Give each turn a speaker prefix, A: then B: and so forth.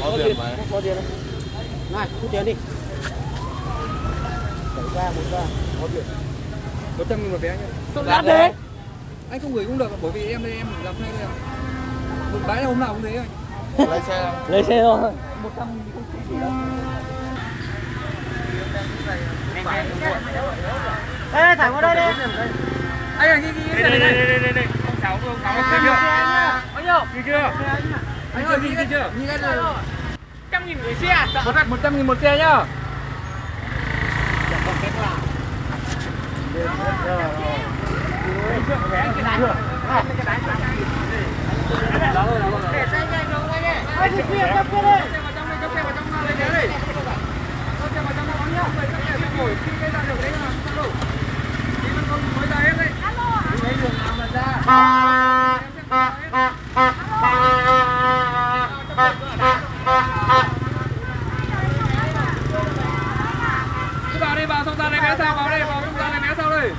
A: có tiền mà có tiền này này rút tiền đi bảy ba bốn ba có tiền
B: một trăm nghìn một vé nhá
A: sao đắt thế.
B: Anh không gửi cũng được bởi vì em đây em làm thuê đây một bãi hôm nào cũng thế anh.
A: Lấy xe
C: lấy xe thôi.
B: Một trăm không gửi đâu.
A: Ê, thẳng qua đây đi.
B: Anh à, đi đi đi đi đi đi ghi chưa anh ơi ghi chưa ghi cái này trăm nghìn một xe một một trăm nghìn một xe nhá đi vào đi, vào, xong ra lấy vé sau, vào đây, vào, xong ra lấy vé sau đây.